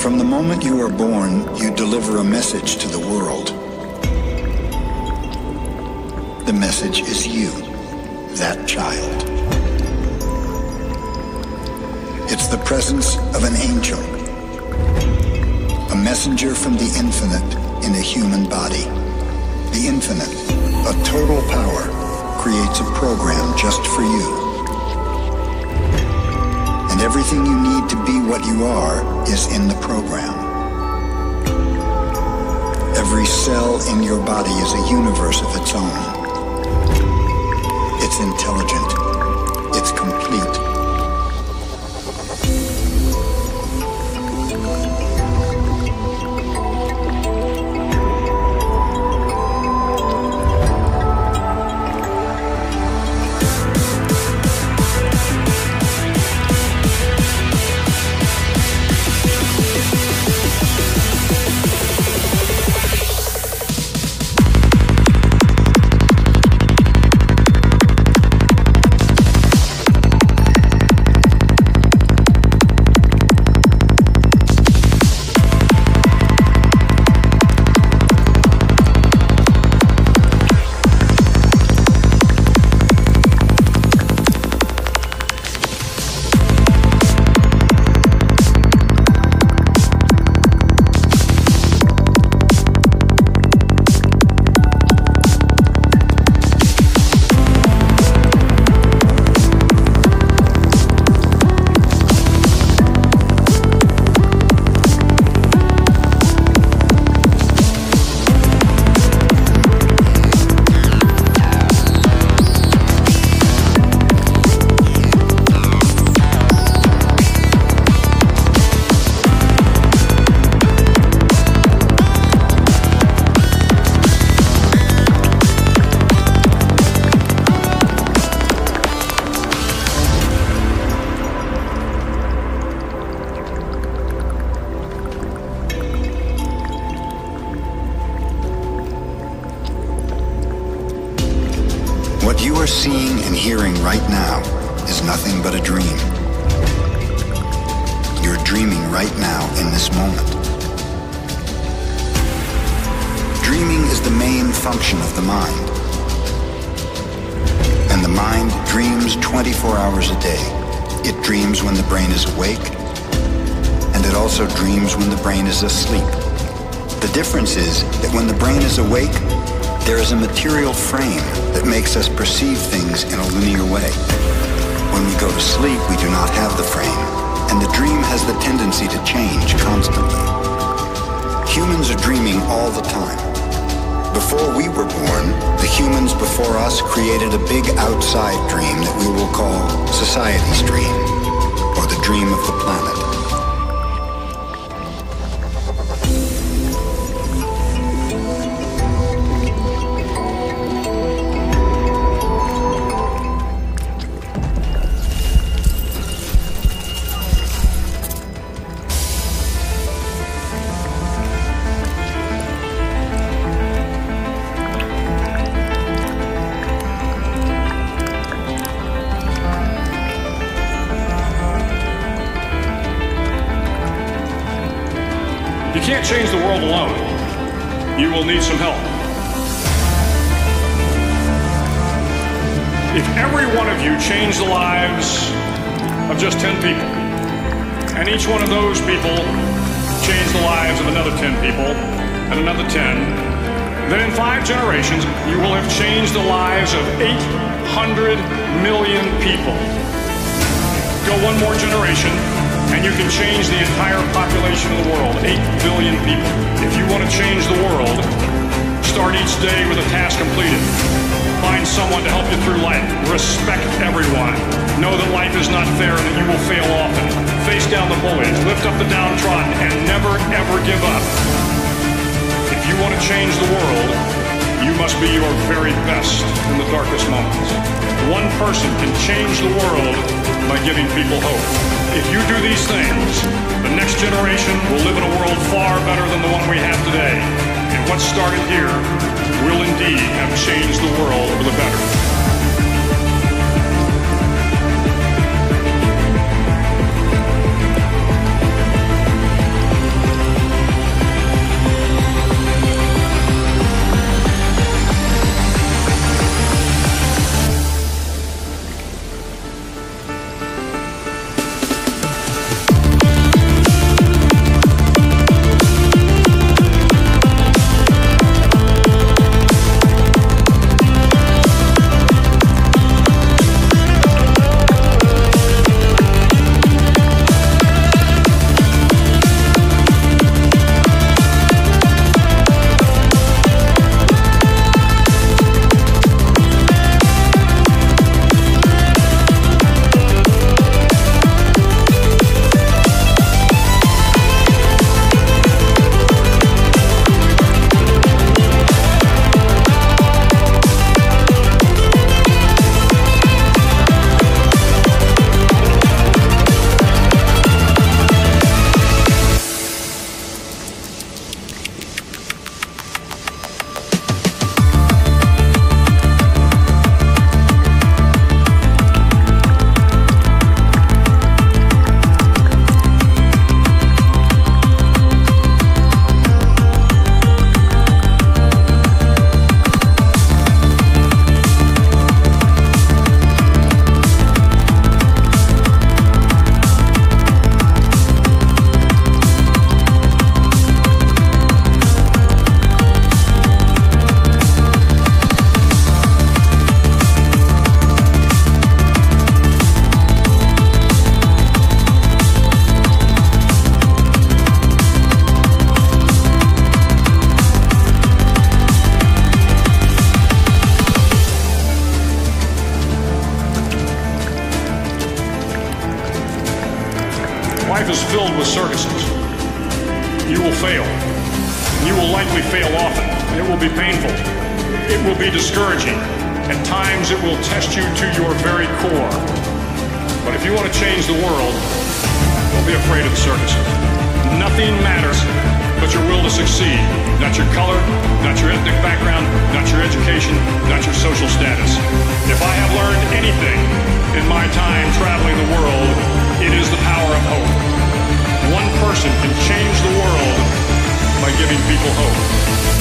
From the moment you are born, you deliver a message to the world. The message is you, that child. It's the presence of an angel, a messenger from the infinite in a human body. The infinite, a total power, creates a program just for you. And everything you need to be what you are is in the program. Every cell in your body is a universe of its own. It's intelligent. It's complete. seeing and hearing right now is nothing but a dream. You're dreaming right now in this moment. Dreaming is the main function of the mind. And the mind dreams 24 hours a day. It dreams when the brain is awake, and it also dreams when the brain is asleep. The difference is that when the brain is awake, there is a material frame that makes us perceive things in a linear way. When we go to sleep, we do not have the frame, and the dream has the tendency to change constantly. Humans are dreaming all the time. Before we were born, the humans before us created a big outside dream that we will call society's dream, or the dream of the planet. can't change the world alone. You will need some help. If every one of you changed the lives of just 10 people, and each one of those people changed the lives of another 10 people, and another 10, then in five generations, you will have changed the lives of 800 million people. Go one more generation, and you can change the entire population of the world, 8 billion people. If you want to change the world, start each day with a task completed. Find someone to help you through life. Respect everyone. Know that life is not fair and that you will fail often. Face down the bullies, lift up the downtrodden, and never, ever give up. If you want to change the world, you must be your very best in the darkest moments. One person can change the world by giving people hope. If you do these things, the next generation will live in a world far better than the one we have today. And what started here will indeed have changed the world for the better. Is filled with circuses. You will fail. You will likely fail often. It will be painful. It will be discouraging. At times, it will test you to your very core. But if you want to change the world, don't be afraid of the circuses. Nothing matters but your will to succeed. Not your color, not your ethnic background, not your education, not your social status. If I have learned anything in my time person can change the world by giving people hope.